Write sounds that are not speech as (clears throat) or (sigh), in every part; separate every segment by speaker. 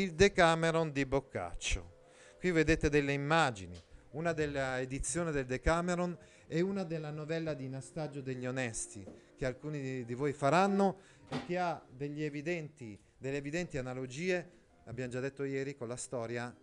Speaker 1: il Decameron di Boccaccio. Qui vedete delle immagini, una dell'edizione del Decameron e una della novella di Nastagio degli Onesti, che alcuni di, di voi faranno e che ha evidenti, delle evidenti analogie, abbiamo già detto ieri, con la storia,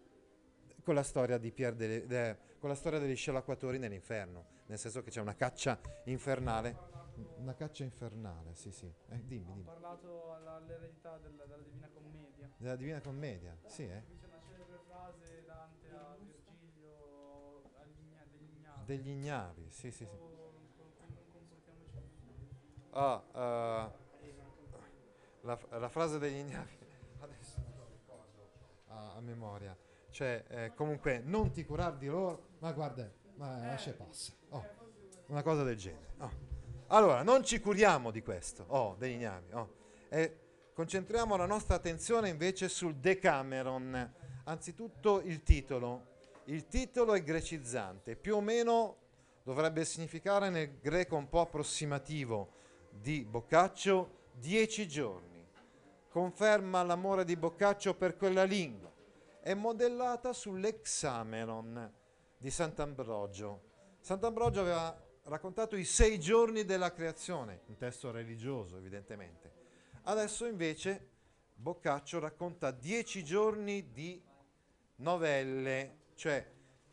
Speaker 1: con la storia, de, de, con la storia degli scialacquatori nell'inferno, nel senso che c'è una caccia infernale. Una caccia infernale, sì, sì. Eh, dimmi, dimmi.
Speaker 2: Ho parlato all'eredità della, della Divina Commedia.
Speaker 1: Della Divina Commedia, sì, eh.
Speaker 2: C'è una celebre frase Dante a Virgilio igna- degli ignavi.
Speaker 1: Degli ignavi, sì, sì, sì. Ah, eh, la, la frase degli ignavi, (laughs) adesso non lo ricordo a, a memoria. Cioè, eh, comunque, non ti curar di loro, ma guarda, ma lascia passa. Oh, una cosa del genere. oh. Allora, non ci curiamo di questo, oh, degli ignavi. oh. E concentriamo la nostra attenzione invece sul Decameron. Anzitutto il titolo. Il titolo è grecizzante, più o meno dovrebbe significare nel greco un po' approssimativo di Boccaccio dieci giorni. Conferma l'amore di Boccaccio per quella lingua. È modellata sull'Exameron di Sant'Ambrogio. Sant'Ambrogio aveva raccontato i sei giorni della creazione, un testo religioso evidentemente. Adesso invece Boccaccio racconta dieci giorni di novelle, cioè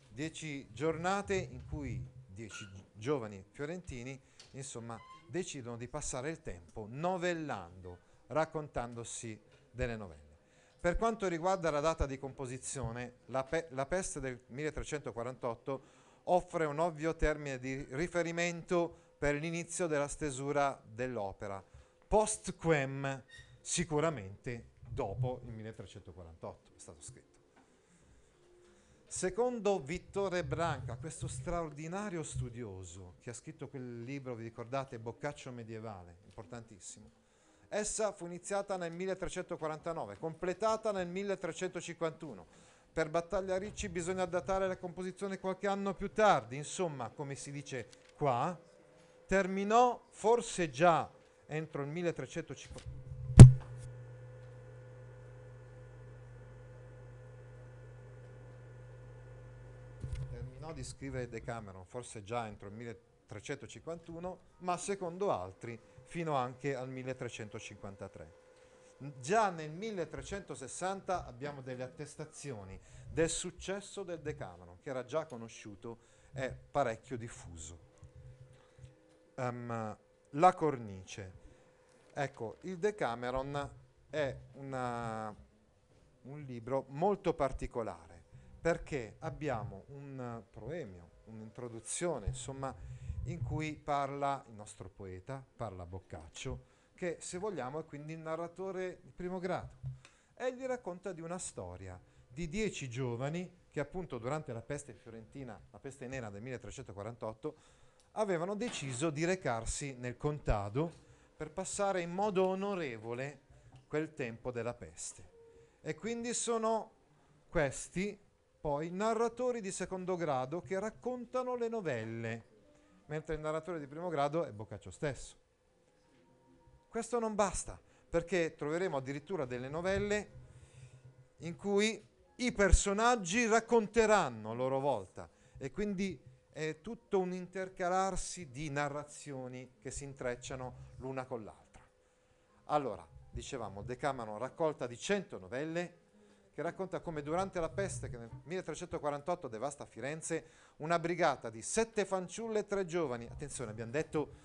Speaker 1: dieci giornate in cui dieci gi- giovani fiorentini, insomma, decidono di passare il tempo novellando, raccontandosi delle novelle. Per quanto riguarda la data di composizione, la, pe- la peste del 1348 offre un ovvio termine di riferimento per l'inizio della stesura dell'opera, post quem sicuramente dopo il 1348 è stato scritto. Secondo Vittore Branca, questo straordinario studioso che ha scritto quel libro, vi ricordate, Boccaccio medievale, importantissimo, essa fu iniziata nel 1349, completata nel 1351. Per Battaglia Ricci bisogna datare la composizione qualche anno più tardi, insomma, come si dice qua, terminò forse già entro il 1350. Terminò di scrivere Decameron forse già entro il 1351, ma secondo altri fino anche al 1353. Già nel 1360 abbiamo delle attestazioni del successo del Decameron, che era già conosciuto e parecchio diffuso. Ehm, la cornice. Ecco, il Decameron è una- un libro molto particolare perché abbiamo un proemio, un'introduzione, insomma, in cui parla il nostro poeta, parla Boccaccio, che se vogliamo è quindi il narratore di primo grado, e gli racconta di una storia di dieci giovani che appunto durante la peste fiorentina, la peste nera del 1348, avevano deciso di recarsi nel contado per passare in modo onorevole quel tempo della peste. E quindi sono questi poi narratori di secondo grado che raccontano le novelle, mentre il narratore di primo grado è Boccaccio stesso. Questo non basta, perché troveremo addirittura delle novelle in cui i personaggi racconteranno a loro volta e quindi è tutto un intercalarsi di narrazioni che si intrecciano l'una con l'altra. Allora, dicevamo, Decameron raccolta di 100 novelle che racconta come durante la peste che nel 1348 devasta Firenze, una brigata di sette fanciulle e tre giovani, attenzione, abbiamo detto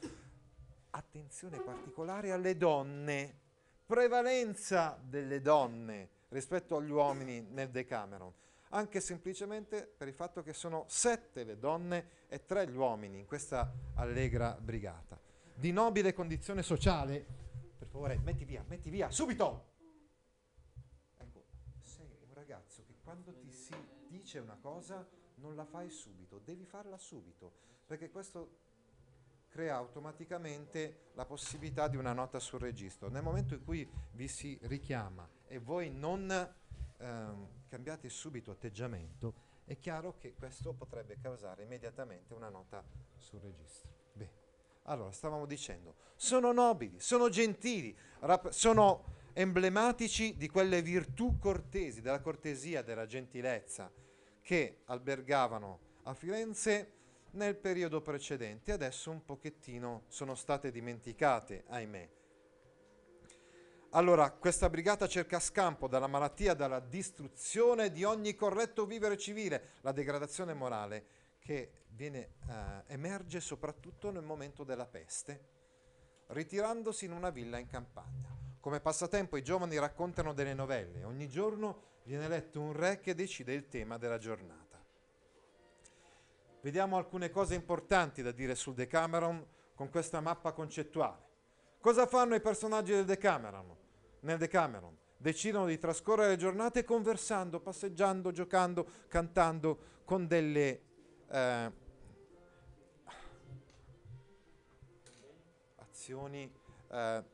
Speaker 1: attenzione particolare alle donne, prevalenza delle donne rispetto agli uomini nel Decameron, anche semplicemente per il fatto che sono sette le donne e tre gli uomini in questa allegra brigata. Di nobile condizione sociale, per favore, metti via, metti via, subito! Ecco, sei un ragazzo che quando ti si dice una cosa non la fai subito, devi farla subito, perché questo crea automaticamente la possibilità di una nota sul registro. Nel momento in cui vi si richiama e voi non ehm, cambiate subito atteggiamento, è chiaro che questo potrebbe causare immediatamente una nota sul registro. Bene, allora stavamo dicendo, sono nobili, sono gentili, rap- sono emblematici di quelle virtù cortesi, della cortesia, della gentilezza che albergavano a Firenze nel periodo precedente. Adesso un pochettino sono state dimenticate, ahimè. Allora, questa brigata cerca scampo dalla malattia, dalla distruzione di ogni corretto vivere civile, la degradazione morale che viene, eh, emerge soprattutto nel momento della peste, ritirandosi in una villa in campagna. Come passatempo i giovani raccontano delle novelle, ogni giorno viene letto un re che decide il tema della giornata. Vediamo alcune cose importanti da dire sul Decameron con questa mappa concettuale. Cosa fanno i personaggi del Decameron? Nel Decameron decidono di trascorrere le giornate conversando, passeggiando, giocando, cantando con delle eh, azioni eh,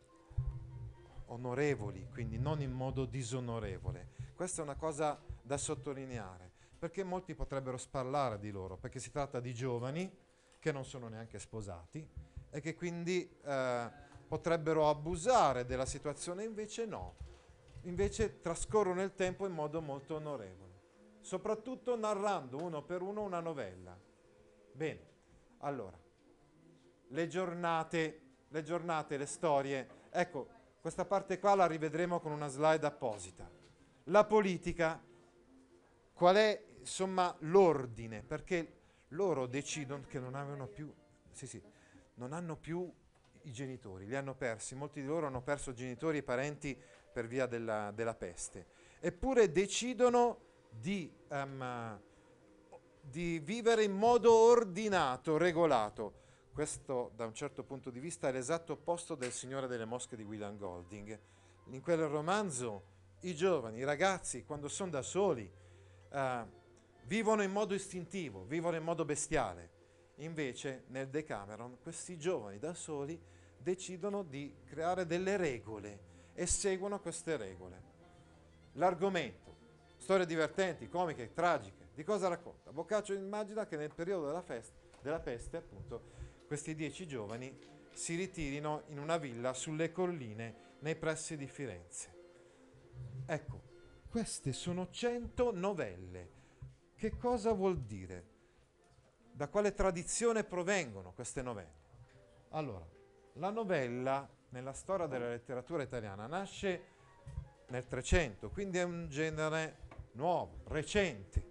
Speaker 1: onorevoli, quindi non in modo disonorevole. Questa è una cosa da sottolineare, perché molti potrebbero sparlare di loro, perché si tratta di giovani che non sono neanche sposati e che quindi eh, potrebbero abusare della situazione, invece no, invece trascorrono il tempo in modo molto onorevole, soprattutto narrando uno per uno una novella. Bene, allora, le giornate, le giornate, le storie, ecco, questa parte qua la rivedremo con una slide apposita. La politica, qual è insomma l'ordine? Perché loro decidono che non avevano più, sì sì, non hanno più i genitori, li hanno persi, molti di loro hanno perso genitori e parenti per via della, della peste, eppure decidono di, um, di vivere in modo ordinato, regolato. Questo da un certo punto di vista è l'esatto opposto del Signore delle Mosche di William Golding. In quel romanzo i giovani, i ragazzi, quando sono da soli, uh, vivono in modo istintivo, vivono in modo bestiale. Invece nel Decameron questi giovani da soli decidono di creare delle regole e seguono queste regole. L'argomento, storie divertenti, comiche, tragiche, di cosa racconta? Boccaccio immagina che nel periodo della, festa, della peste, appunto, questi dieci giovani si ritirino in una villa sulle colline nei pressi di Firenze. Ecco, queste sono cento novelle. Che cosa vuol dire? Da quale tradizione provengono queste novelle? Allora, la novella nella storia della letteratura italiana nasce nel 300, quindi è un genere nuovo, recente.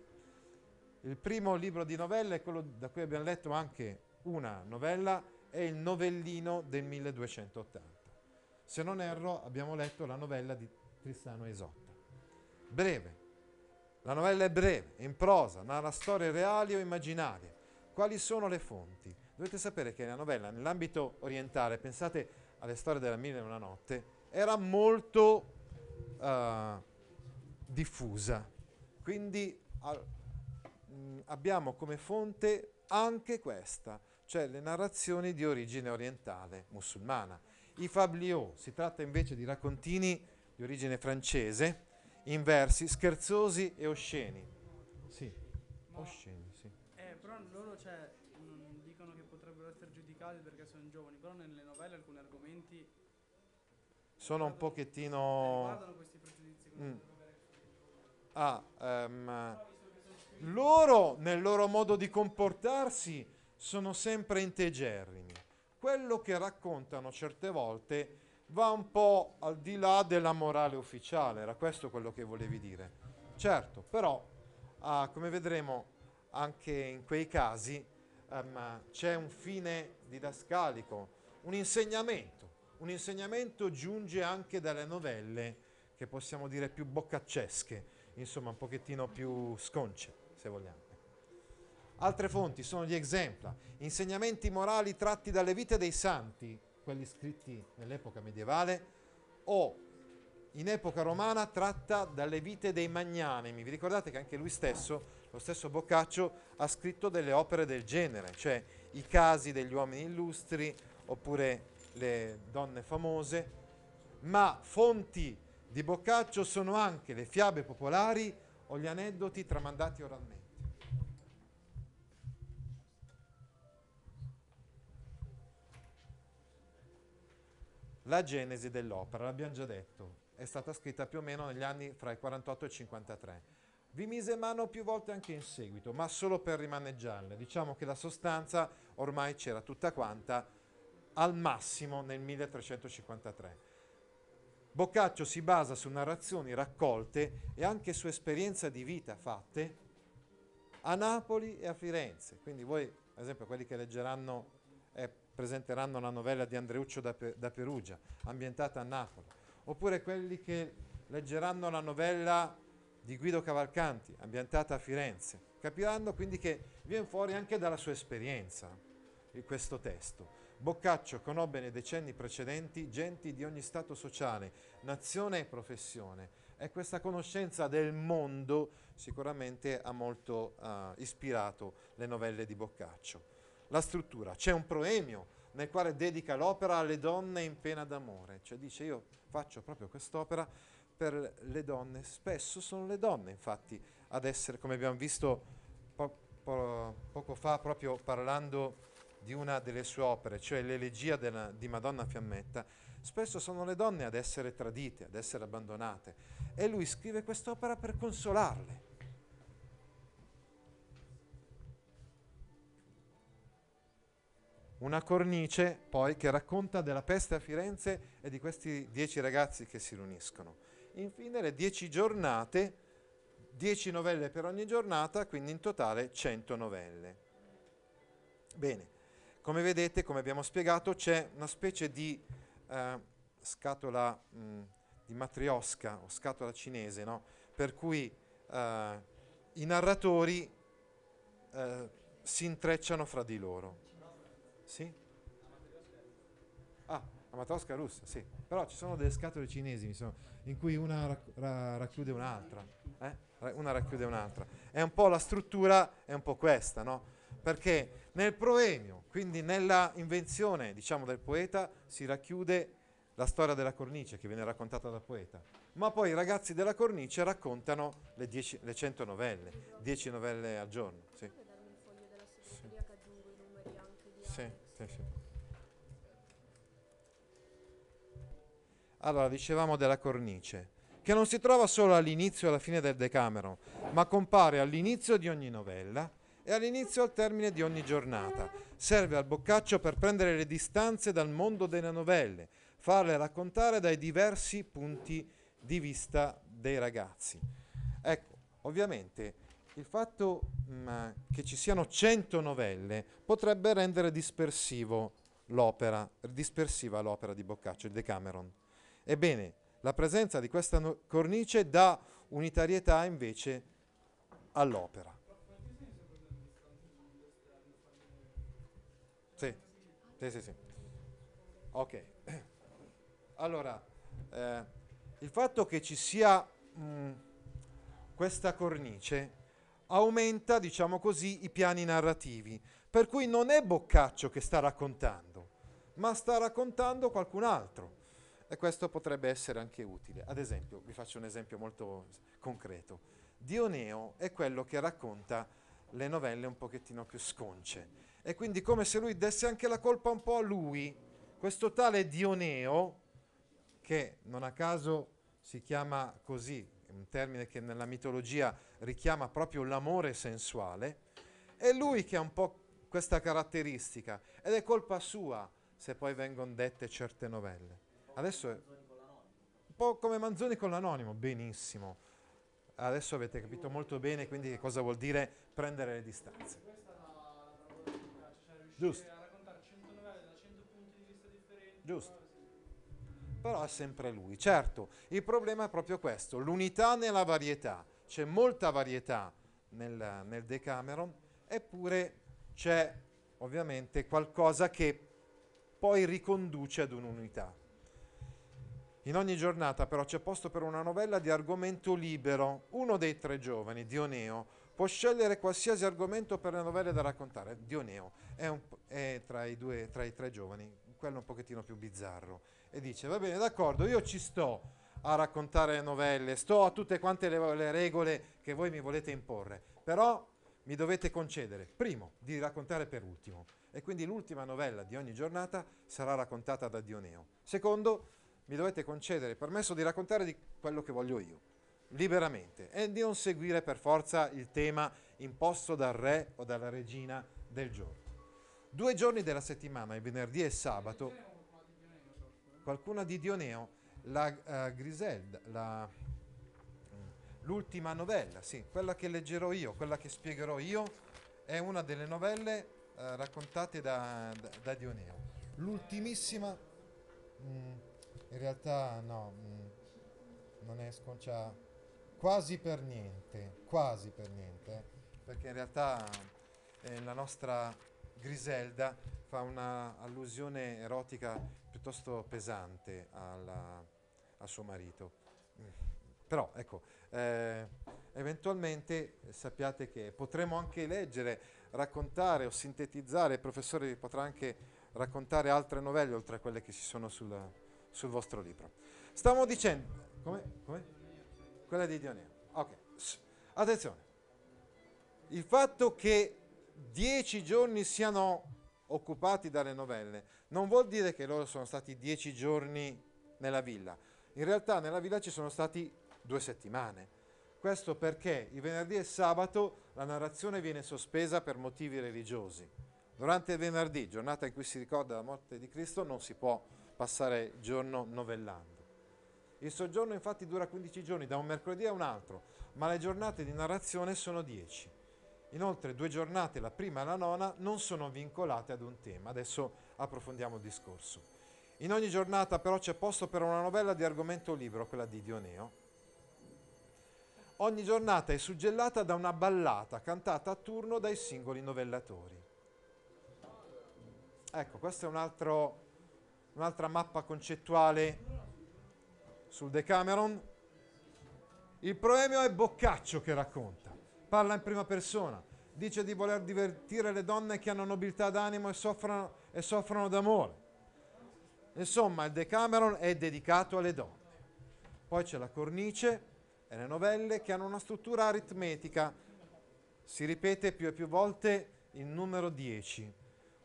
Speaker 1: Il primo libro di novelle quello da cui abbiamo letto anche una novella, è il Novellino del 1280. Se non erro, abbiamo letto la novella di Tristano Esotta. Breve. La novella è breve, in prosa, narra storie reali o immaginarie. Quali sono le fonti? Dovete sapere che la novella nell'ambito orientale, pensate alle storie della Mille e una notte, era molto uh, diffusa. Quindi al, mh, abbiamo come fonte anche questa, cioè le narrazioni di origine orientale musulmana. I fabliaux, si tratta invece di raccontini di origine francese, in versi scherzosi e osceni. Sì, osceni, sì.
Speaker 2: Loro cioè, essere giudicati perché sono giovani, però nelle novelle alcuni argomenti
Speaker 1: sono un pochettino...
Speaker 2: Guardano questi pregiudizi. Mm.
Speaker 1: Ah, um, loro nel loro modo di comportarsi sono sempre integerrimi. Quello che raccontano certe volte va un po' al di là della morale ufficiale, era questo quello che volevi dire. Certo, però, ah, come vedremo anche in quei casi, um, c'è un fine didascalico, un insegnamento. Un insegnamento giunge anche dalle novelle che possiamo dire più boccaccesche, insomma un pochettino più sconce, se vogliamo. Altre fonti sono gli exempla, insegnamenti morali tratti dalle vite dei santi, quelli scritti nell'epoca medievale, o in epoca romana tratta dalle vite dei magnanimi. Vi ricordate che anche lui stesso lo stesso Boccaccio ha scritto delle opere del genere, cioè i casi degli uomini illustri oppure le donne famose, ma fonti di Boccaccio sono anche le fiabe popolari o gli aneddoti tramandati oralmente. La genesi dell'opera, l'abbiamo già detto, è stata scritta più o meno negli anni fra il 48 e il 53. Vi mise mano più volte anche in seguito, ma solo per rimaneggiarle. Diciamo che la sostanza ormai c'era tutta quanta, al massimo nel 1353. Boccaccio si basa su narrazioni raccolte e anche su esperienze di vita fatte a Napoli e a Firenze. Quindi voi, ad esempio, quelli che leggeranno e presenteranno la novella di Andreuccio da, da Perugia, ambientata a Napoli, oppure quelli che leggeranno la novella di Guido Cavalcanti, ambientata a Firenze, capiranno quindi che viene fuori anche dalla sua esperienza questo testo. Boccaccio conobbe nei decenni precedenti genti di ogni stato sociale, nazione e professione e questa conoscenza del mondo sicuramente ha molto uh, ispirato le novelle di Boccaccio. La struttura, c'è un proemio nel quale dedica l'opera alle donne in pena d'amore, cioè dice io faccio proprio quest'opera per le donne, spesso sono le donne infatti ad essere, come abbiamo visto po- po- poco fa proprio parlando di una delle sue opere, cioè l'elegia della, di Madonna Fiammetta, spesso sono le donne ad essere tradite, ad essere abbandonate. E lui scrive quest'opera per consolarle. Una cornice poi che racconta della peste a Firenze e di questi dieci ragazzi che si riuniscono. Infine le dieci giornate, dieci novelle per ogni giornata, quindi in totale cento novelle. Bene, come vedete, come abbiamo spiegato, c'è una specie di eh, scatola mh, di matriosca o scatola cinese, no? per cui eh, i narratori eh, si intrecciano fra di loro. Sì? La matriosca russa, sì. Però ci sono delle scatole cinesi sono, in cui una rac- ra- racchiude un'altra. Eh? Una racchiude un'altra. È un po' la struttura, è un po' questa, no? perché nel proemio, quindi nella invenzione diciamo, del poeta, si racchiude la storia della cornice che viene raccontata dal poeta, ma poi i ragazzi della cornice raccontano le, dieci, le 100 novelle, 10 novelle al giorno. Sì. Sì, sì, sì. Allora, dicevamo della cornice, che non si trova solo all'inizio e alla fine del Decameron, ma compare all'inizio di ogni novella e all'inizio e al termine di ogni giornata. Serve al Boccaccio per prendere le distanze dal mondo delle novelle, farle raccontare dai diversi punti di vista dei ragazzi. Ecco, ovviamente il fatto mh, mm, che ci siano 100 novelle potrebbe rendere dispersiva l'opera di Boccaccio, il Decameron. Ebbene, la presenza di questa no- cornice dà unitarietà invece all'opera. Sì, sì, sì. sì. Ok. (clears throat) Allora, eh, il fatto che ci sia mh, mm, questa cornice aumenta, diciamo così, i piani narrativi, per cui non è Boccaccio che sta raccontando, ma sta raccontando qualcun altro. E questo potrebbe essere anche utile. Ad esempio, vi faccio un esempio molto concreto. Dioneo è quello che racconta le novelle un pochettino più sconce e quindi come se lui desse anche la colpa un po' a lui, questo tale Dioneo, che non a caso si chiama così, un termine che nella mitologia richiama proprio l'amore sensuale, è lui che ha un po' questa caratteristica ed è colpa sua se poi vengono dette certe novelle. Adesso è un po' come Manzoni con l'anonimo, benissimo. Adesso avete capito molto bene quindi cosa vuol dire prendere le distanze. Giusto. a raccontare 100 novelle da 100 punti di vista differenti. Giusto. Però è sempre lui. Certo, il problema è proprio questo, l'unità nella varietà. C'è molta varietà nel, nel Decameron, eppure c'è ovviamente qualcosa che poi riconduce ad un'unità. In ogni giornata però c'è posto per una novella di argomento libero. Uno dei tre giovani, Dioneo, può scegliere qualsiasi argomento per le novelle da raccontare. Dioneo è, un, è tra, i due, tra i tre giovani, quello un pochettino più bizzarro, e dice, va bene, d'accordo, io ci sto a raccontare le novelle, sto a tutte quante le, le regole che voi mi volete imporre, però mi dovete concedere, primo, di raccontare per ultimo, e quindi l'ultima novella di ogni giornata sarà raccontata da Dioneo. Secondo, mi dovete concedere il permesso di raccontare di quello che voglio io, liberamente, e di non seguire per forza il tema imposto dal re o dalla regina del giorno. Due giorni della settimana, il venerdì e il sabato, qualcuna di Dioneo, la uh, Griselda, la, l'ultima novella, sì, quella che leggerò io, quella che spiegherò io, è una delle novelle uh, raccontate da, da, da, Dioneo. L'ultimissima, mh, mm, in realtà no, mh, mm, non è sconcia quasi per niente, quasi per niente, perché in realtà eh, la nostra Griselda fa una allusione erotica piuttosto pesante alla, a suo marito. Però ecco, eh, eventualmente sappiate che potremo anche leggere, raccontare o sintetizzare, il professore potrà anche raccontare altre novelle oltre a quelle che ci sono sul, sul vostro libro. Stavo dicendo, come? come? Quella di Dioneo. Ok, attenzione. Il fatto che dieci giorni siano occupati dalle novelle, non vuol dire che loro sono stati dieci giorni nella villa. In realtà nella villa ci sono stati due settimane. Questo perché il venerdì e sabato la narrazione viene sospesa per motivi religiosi. Durante il venerdì, giornata in cui si ricorda la morte di Cristo, non si può passare giorno novellando. Il soggiorno infatti dura 15 giorni, da un mercoledì a un altro, ma le giornate di narrazione sono 10. Inoltre due giornate, la prima e la nona, non sono vincolate ad un tema. Adesso approfondiamo il discorso. In ogni giornata però c'è posto per una novella di argomento libro, quella di Dioneo. Ogni giornata è suggellata da una ballata cantata a turno dai singoli novellatori. Ecco, questa è un altro, un'altra mappa concettuale sul Decameron. Il proemio è Boccaccio che racconta parla in prima persona, dice di voler divertire le donne che hanno nobiltà d'animo e soffrono, e soffrono d'amore. Insomma, il Decameron è dedicato alle donne. Poi c'è la cornice e le novelle che hanno una struttura aritmetica. Si ripete più e più volte il numero 10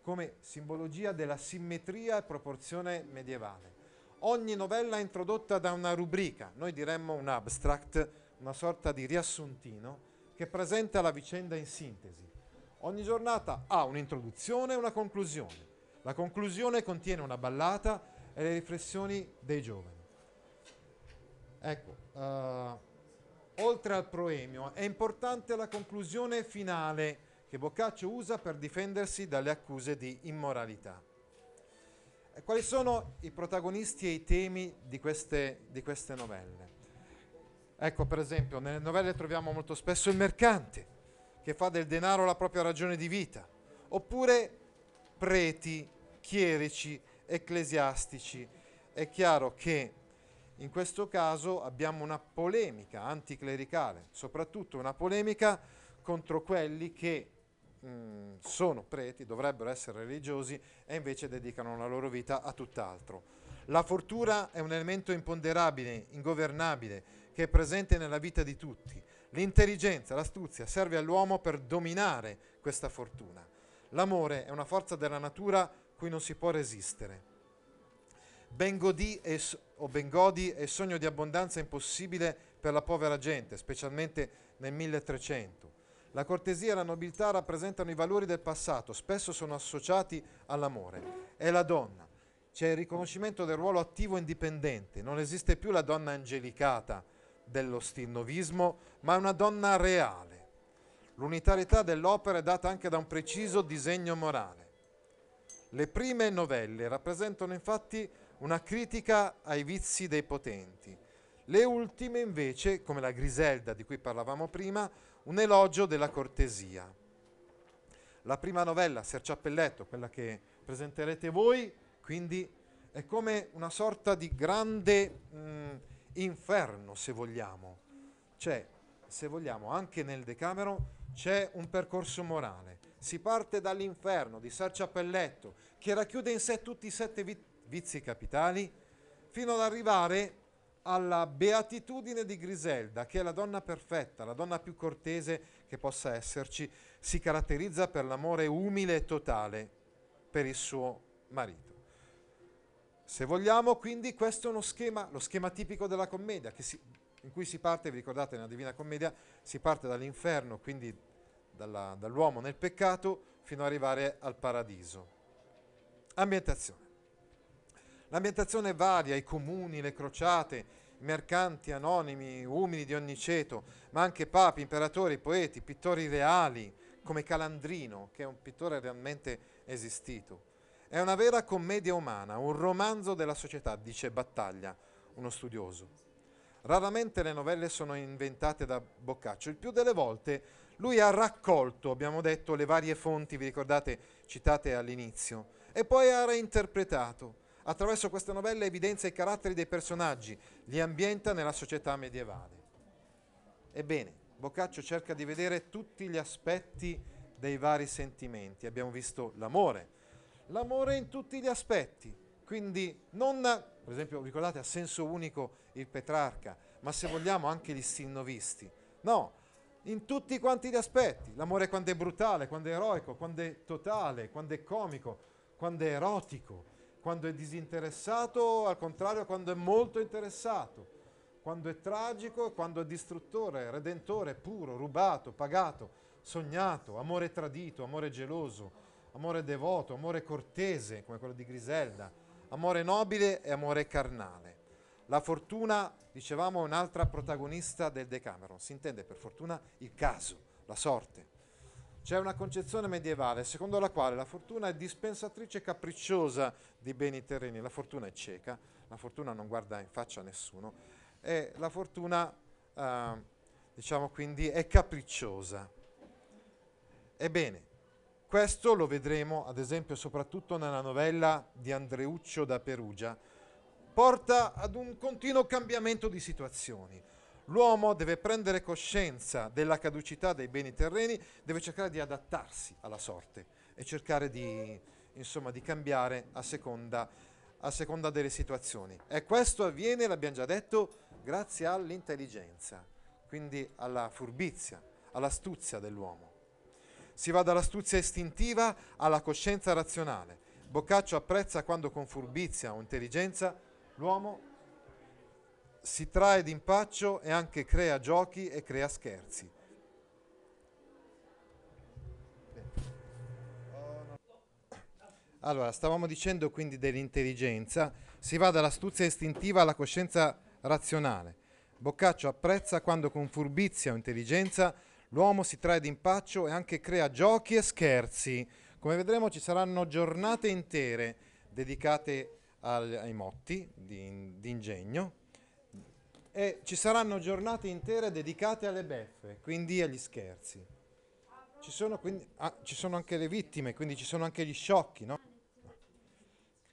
Speaker 1: come simbologia della simmetria e proporzione medievale. Ogni novella è introdotta da una rubrica, noi diremmo un abstract, una sorta di riassuntino, che presenta la vicenda in sintesi. Ogni giornata ha un'introduzione e una conclusione. La conclusione contiene una ballata e le riflessioni dei giovani. Ecco, uh, oltre al proemio, è importante la conclusione finale che Boccaccio usa per difendersi dalle accuse di immoralità. Quali sono i protagonisti e i temi di queste, di queste novelle? Ecco, per esempio, nelle novelle troviamo molto spesso il mercante che fa del denaro la propria ragione di vita, oppure preti, chierici, ecclesiastici. È chiaro che in questo caso abbiamo una polemica anticlericale, soprattutto una polemica contro quelli che mm, sono preti, dovrebbero essere religiosi e invece dedicano la loro vita a tutt'altro. La fortuna è un elemento imponderabile, ingovernabile, che è presente nella vita di tutti. L'intelligenza, l'astuzia serve all'uomo per dominare questa fortuna. L'amore è una forza della natura cui non si può resistere. Bengodi è, o Bengodi è sogno di abbondanza impossibile per la povera gente, specialmente nel 1300. La cortesia e la nobiltà rappresentano i valori del passato, spesso sono associati all'amore. È la donna. C'è il riconoscimento del ruolo attivo e indipendente. Non esiste più la donna angelicata, dello stilnovismo, ma è una donna reale. L'unitarietà dell'opera è data anche da un preciso disegno morale. Le prime novelle rappresentano infatti una critica ai vizi dei potenti. Le ultime invece, come la Griselda di cui parlavamo prima, un elogio della cortesia. La prima novella, Ser Ciappelletto, quella che presenterete voi, quindi è come una sorta di grande mh, mm, inferno, se vogliamo. C'è, se vogliamo, anche nel Decameron c'è un percorso morale. Si parte dall'inferno di Ser Ciappelletto, che racchiude in sé tutti i sette vizi capitali, fino ad arrivare alla beatitudine di Griselda, che è la donna perfetta, la donna più cortese che possa esserci, si caratterizza per l'amore umile e totale per il suo marito. Se vogliamo, quindi, questo è uno schema, lo schema tipico della commedia, si, in cui si parte, vi ricordate, nella Divina Commedia, si parte dall'inferno, quindi dalla, dall'uomo nel peccato, fino ad arrivare al paradiso. Ambientazione. L'ambientazione varia, i comuni, le crociate, i mercanti anonimi, umili di ogni ceto, ma anche papi, imperatori, poeti, pittori reali, come Calandrino, che è un pittore realmente esistito. È una vera commedia umana, un romanzo della società, dice Battaglia, uno studioso. Raramente le novelle sono inventate da Boccaccio, il più delle volte lui ha raccolto, abbiamo detto, le varie fonti, vi ricordate, citate all'inizio, e poi ha reinterpretato. Attraverso queste novelle evidenzia i caratteri dei personaggi, li ambienta nella società medievale. Ebbene, Boccaccio cerca di vedere tutti gli aspetti dei vari sentimenti. Abbiamo visto l'amore, l'amore in tutti gli aspetti, quindi non, per esempio, ricordate a senso unico il Petrarca, ma se vogliamo anche gli stinnovisti. No, in tutti quanti gli aspetti. L'amore quando è brutale, quando è eroico, quando è totale, quando è comico, quando è erotico, quando è disinteressato, al contrario, quando è molto interessato, quando è tragico, quando è distruttore, redentore, puro, rubato, pagato, sognato, amore tradito, amore geloso, amore devoto, amore cortese, come quello di Griselda, amore nobile e amore carnale. La fortuna, dicevamo, è un'altra protagonista del Decameron. Si intende per fortuna il caso, la sorte. C'è una concezione medievale secondo la quale la fortuna è dispensatrice capricciosa di beni terreni. La fortuna è cieca, la fortuna non guarda in faccia a nessuno e la fortuna, eh, diciamo quindi, è capricciosa. Ebbene, questo lo vedremo ad esempio soprattutto nella novella di Andreuccio da Perugia, porta ad un continuo cambiamento di situazioni. L'uomo deve prendere coscienza della caducità dei beni terreni, deve cercare di adattarsi alla sorte e cercare di, insomma, di cambiare a seconda, a seconda delle situazioni. E questo avviene, l'abbiamo già detto, grazie all'intelligenza, quindi alla furbizia, all'astuzia dell'uomo. Si va dall'astuzia istintiva alla coscienza razionale. Boccaccio apprezza quando con furbizia o intelligenza l'uomo si trae d'impaccio e anche crea giochi e crea scherzi. Allora, stavamo dicendo quindi dell'intelligenza, si va dall'astuzia istintiva alla coscienza razionale. Boccaccio apprezza quando con furbizia o intelligenza L'uomo si trae d'impaccio e anche crea giochi e scherzi. Come vedremo ci saranno giornate intere dedicate al, ai motti di, di ingegno e ci saranno giornate intere dedicate alle beffe, quindi agli scherzi. Ci sono, quindi, ah, ci sono anche le vittime, quindi ci sono anche gli sciocchi, no?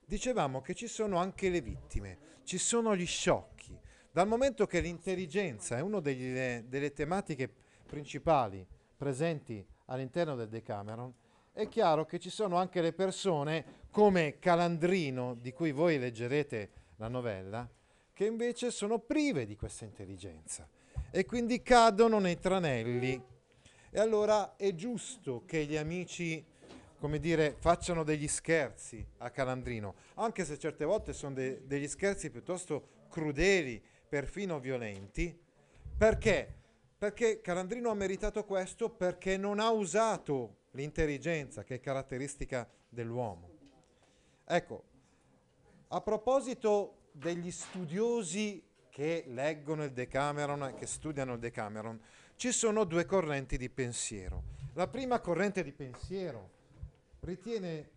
Speaker 1: Dicevamo che ci sono anche le vittime, ci sono gli sciocchi. Dal momento che l'intelligenza è una delle tematiche principali presenti all'interno del Decameron, è chiaro che ci sono anche le persone come Calandrino, di cui voi leggerete la novella, che invece sono prive di questa intelligenza e quindi cadono nei tranelli. E allora è giusto che gli amici, come dire, facciano degli scherzi a Calandrino, anche se certe volte sono de- degli scherzi piuttosto crudeli, perfino violenti. Perché? Perché Calandrino ha meritato questo perché non ha usato l'intelligenza che è caratteristica dell'uomo. Ecco, a proposito degli studiosi che leggono il Decameron e che studiano il Decameron, ci sono due correnti di pensiero. La prima corrente di pensiero ritiene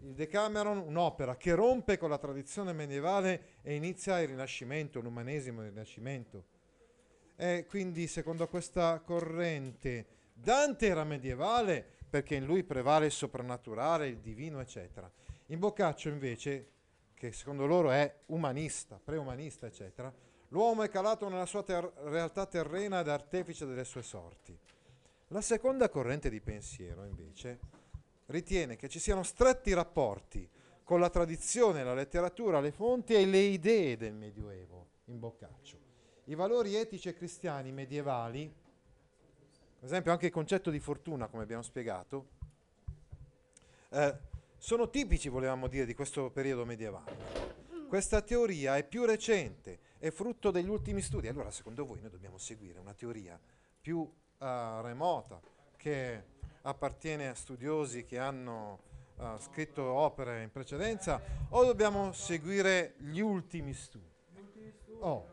Speaker 1: il Decameron un'opera che rompe con la tradizione medievale e inizia il Rinascimento, l'umanesimo del Rinascimento e quindi secondo questa corrente Dante era medievale perché in lui prevale il soprannaturale, il divino, eccetera. In Boccaccio invece, che secondo loro è umanista, preumanista, eccetera, l'uomo è calato nella sua ter- realtà terrena ed artefice delle sue sorti. La seconda corrente di pensiero, invece, ritiene che ci siano stretti rapporti con la tradizione, la letteratura, le fonti e le idee del Medioevo in Boccaccio i valori etici e cristiani medievali, per esempio anche il concetto di fortuna, come abbiamo spiegato, eh, sono tipici, volevamo dire, di questo periodo medievale. Questa teoria è più recente, è frutto degli ultimi studi. Allora, secondo voi, noi dobbiamo seguire una teoria più uh, remota, che appartiene a studiosi che hanno uh, scritto opere in precedenza, o dobbiamo seguire gli ultimi studi? Oh,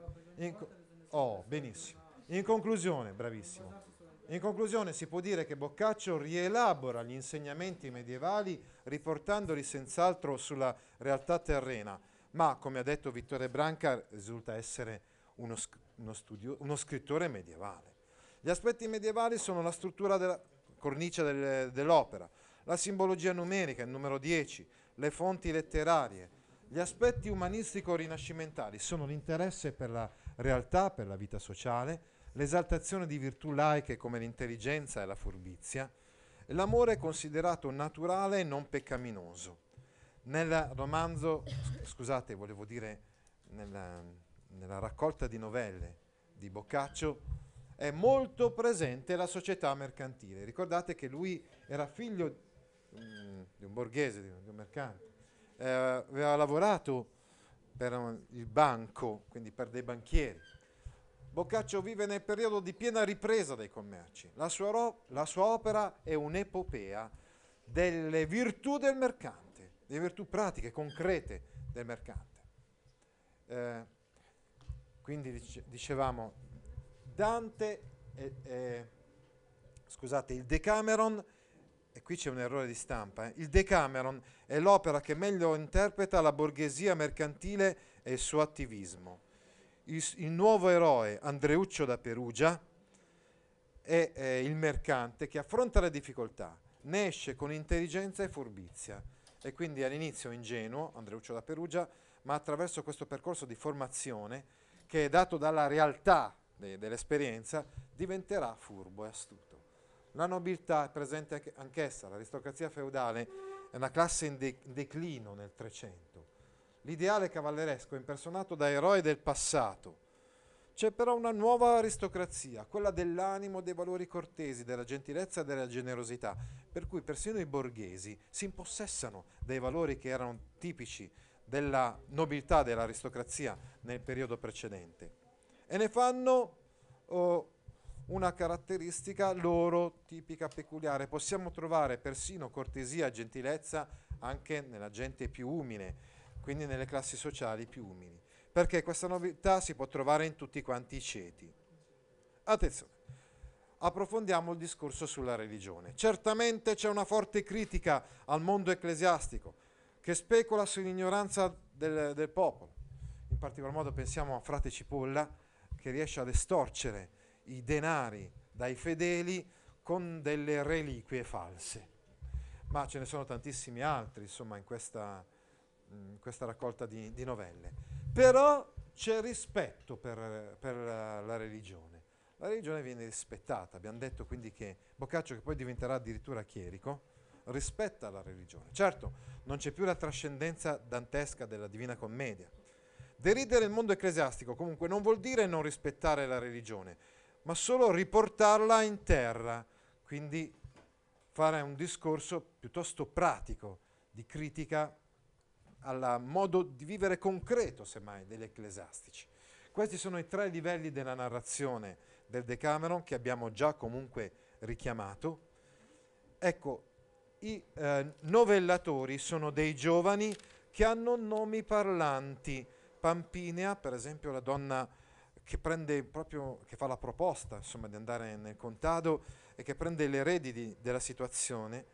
Speaker 1: co- oh benissimo. In conclusione, bravissimo. In conclusione si può dire che Boccaccio rielabora gli insegnamenti medievali riportandoli senz'altro sulla realtà terrena, ma come ha detto Vittore Branca risulta essere uno, uno, studio, uno scrittore medievale. Gli aspetti medievali sono la struttura della cornice del, dell'opera, la simbologia numerica, il numero 10, le fonti letterarie. Gli aspetti umanistico-rinascimentali sono l'interesse per la realtà, per la vita sociale, l'esaltazione di virtù laiche come l'intelligenza e la furbizia, l'amore è considerato naturale e non peccaminoso. Nel romanzo, scusate, volevo dire, nella, nella raccolta di novelle di Boccaccio, è molto presente la società mercantile. Ricordate che lui era figlio mm, di un borghese, di un, di un mercante, eh, aveva lavorato per il banco, quindi per dei banchieri Boccaccio vive nel periodo di piena ripresa dei commerci. La sua, ro- la sua opera è un'epopea delle virtù del mercante, delle virtù pratiche, concrete del mercante. Eh, quindi dice- dicevamo, Dante, è, è, scusate, il Decameron, e qui c'è un errore di stampa, eh, il Decameron è l'opera che meglio interpreta la borghesia mercantile e il suo attivismo il, il nuovo eroe Andreuccio da Perugia è eh, il mercante che affronta le difficoltà, ne esce con intelligenza e furbizia e quindi all'inizio ingenuo, Andreuccio da Perugia, ma attraverso questo percorso di formazione che è dato dalla realtà de- dell'esperienza diventerà furbo e astuto. La nobiltà è presente anche, anch'essa, l'aristocrazia feudale è una classe in, de- in declino nel Trecento l'ideale cavalleresco impersonato da eroi del passato. C'è però una nuova aristocrazia, quella dell'animo, dei valori cortesi, della gentilezza e della generosità, per cui persino i borghesi si impossessano dei valori che erano tipici della nobiltà dell'aristocrazia nel periodo precedente e ne fanno oh, una caratteristica loro tipica, peculiare. Possiamo trovare persino cortesia e gentilezza anche nella gente più umile, quindi nelle classi sociali più umili, perché questa novità si può trovare in tutti quanti i ceti. Attenzione, approfondiamo il discorso sulla religione. Certamente c'è una forte critica al mondo ecclesiastico che specula sull'ignoranza del, del popolo. In particolar modo pensiamo a frate Cipolla che riesce ad estorcere i denari dai fedeli con delle reliquie false. Ma ce ne sono tantissimi altri, insomma, in questa, in questa raccolta di, di, novelle. Però c'è rispetto per, per la, la, religione. La religione viene rispettata. Abbiamo detto quindi che Boccaccio, che poi diventerà addirittura chierico, rispetta la religione. Certo, non c'è più la trascendenza dantesca della Divina Commedia. Deridere il mondo ecclesiastico comunque non vuol dire non rispettare la religione, ma solo riportarla in terra, quindi fare un discorso piuttosto pratico di critica al modo di vivere concreto, semmai, degli ecclesiastici. Questi sono i tre livelli della narrazione del Decameron che abbiamo già comunque richiamato. Ecco, i eh, novellatori sono dei giovani che hanno nomi parlanti. Pampinea, per esempio, la donna che proprio, che fa la proposta insomma, di andare nel contado e che prende le redini della situazione,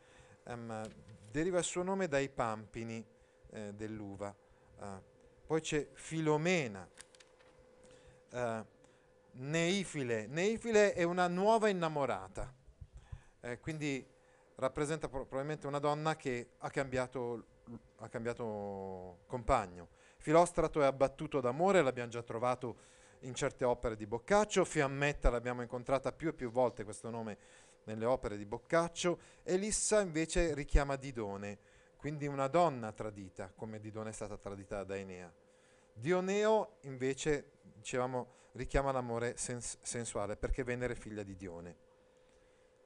Speaker 1: ehm, deriva il suo nome dai Pampini eh, dell'uva. Uh, poi c'è Filomena, uh, Neifile. Neifile è una nuova innamorata, eh, quindi rappresenta pro- probabilmente una donna che ha cambiato, ha cambiato compagno. Filostrato è abbattuto d'amore, l'abbiamo già trovato in certe opere di Boccaccio, Fiammetta l'abbiamo incontrata più e più volte questo nome nelle opere di Boccaccio, Elissa invece richiama Didone quindi una donna tradita, come Didone è stata tradita da Enea. Dioneo invece, dicevamo, richiama l'amore sens- sensuale perché Venere è figlia di Dione.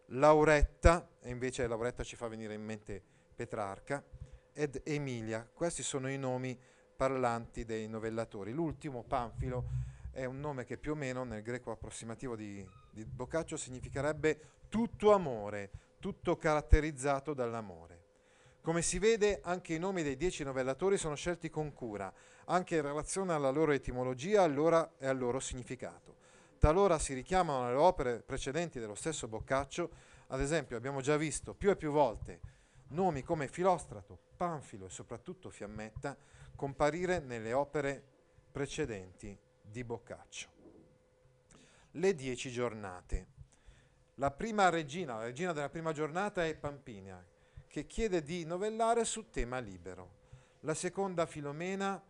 Speaker 1: Lauretta, e invece Lauretta ci fa venire in mente Petrarca, ed Emilia, questi sono i nomi parlanti dei novellatori. L'ultimo, Panfilo, è un nome che più o meno nel greco approssimativo di, di Boccaccio significherebbe tutto amore, tutto caratterizzato dall'amore. Come si vede, anche i nomi dei dieci novellatori sono scelti con cura, anche in relazione alla loro etimologia allora e al loro significato. Talora si richiamano alle opere precedenti dello stesso Boccaccio, ad esempio abbiamo già visto più e più volte nomi come Filostrato, Panfilo e soprattutto Fiammetta comparire nelle opere precedenti di Boccaccio. Le dieci giornate. La prima regina, la regina della prima giornata è Pampinia, che chiede di novellare su tema libero. La seconda Filomena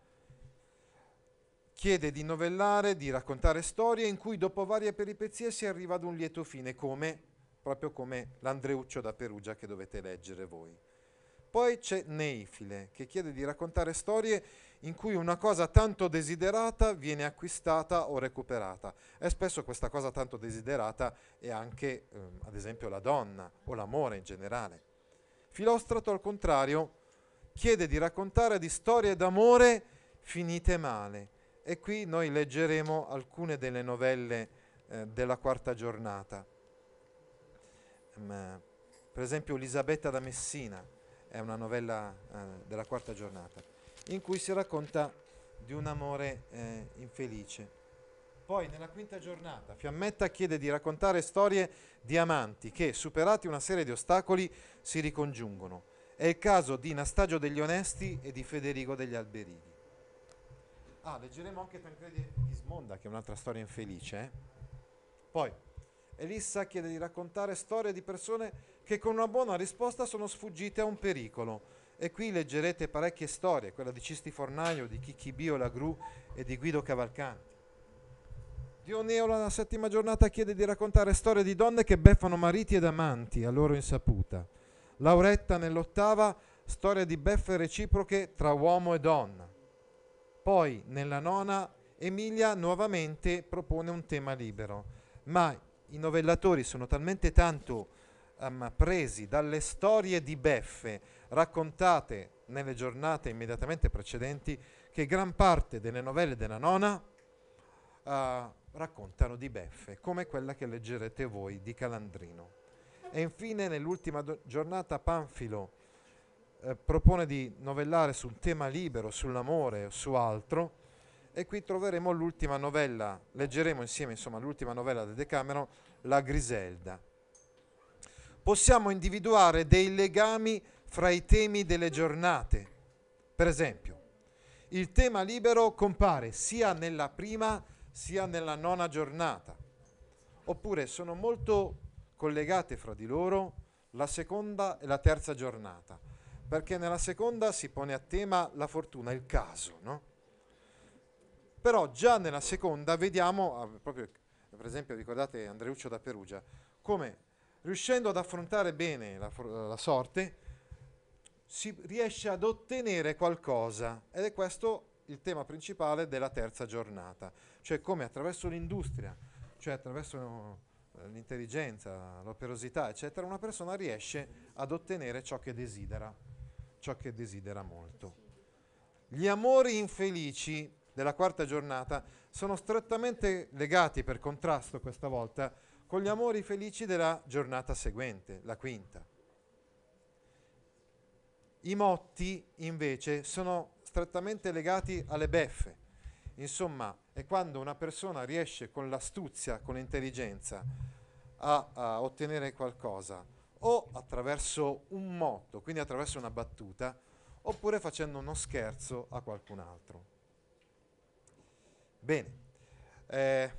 Speaker 1: chiede di novellare, di raccontare storie in cui dopo varie peripezie si arriva ad un lieto fine, come, proprio come l'Andreuccio da Perugia che dovete leggere voi. Poi c'è Neifile, che chiede di raccontare storie in cui una cosa tanto desiderata viene acquistata o recuperata. E spesso questa cosa tanto desiderata è anche, ehm, ad esempio, la donna o l'amore in generale. Filostrato, al contrario, chiede di raccontare di storie d'amore finite male. E qui noi leggeremo alcune delle novelle eh, della quarta giornata. Um, per esempio Elisabetta da Messina è una novella eh, della quarta giornata, in cui si racconta di un amore eh, infelice. Poi nella quinta giornata Fiammetta chiede di raccontare storie di amanti che, superati una serie di ostacoli, si ricongiungono. È il caso di Nastagio degli Onesti e di Federico degli Alberidi. Ah, leggeremo anche Tancredi di Smonda, che è un'altra storia infelice. Eh? Poi, Elissa chiede di raccontare storie di persone che con una buona risposta sono sfuggite a un pericolo. E qui leggerete parecchie storie, quella di Cisti Fornaio, di Chicchi Bio Lagru e di Guido Cavalcanti. Dioneo alla settima giornata chiede di raccontare storie di donne che beffano mariti ed amanti a loro insaputa. Lauretta nell'ottava, storia di beffe reciproche tra uomo e donna. Poi nella nona Emilia nuovamente propone un tema libero, ma i novellatori sono talmente tanto um, presi dalle storie di beffe raccontate nelle giornate immediatamente precedenti che gran parte delle novelle della nona uh, raccontano di beffe, come quella che leggerete voi di Calandrino. E infine nell'ultima do- giornata Panfilo eh, propone di novellare sul tema libero, sull'amore o su altro, e qui troveremo l'ultima novella, leggeremo insieme insomma l'ultima novella del Decameron, La Griselda. Possiamo individuare dei legami fra i temi delle giornate. Per esempio, il tema libero compare sia nella prima sia nella nona giornata. Oppure sono molto collegate fra di loro la seconda e la terza giornata, perché nella seconda si pone a tema la fortuna, il caso, no? Però già nella seconda vediamo, ah, proprio, per esempio ricordate Andreuccio da Perugia, come riuscendo ad affrontare bene la, la sorte si riesce ad ottenere qualcosa ed è questo il tema principale della terza giornata cioè come attraverso l'industria, cioè attraverso eh, l'intelligenza, l'operosità, eccetera, una persona riesce ad ottenere ciò che desidera, ciò che desidera molto. Gli amori infelici della quarta giornata sono strettamente legati per contrasto questa volta con gli amori felici della giornata seguente, la quinta. I motti invece sono strettamente legati alle beffe. Insomma, è quando una persona riesce con l'astuzia, con l'intelligenza a, a ottenere qualcosa, o attraverso un motto, quindi attraverso una battuta, oppure facendo uno scherzo a qualcun altro. Bene. Eh,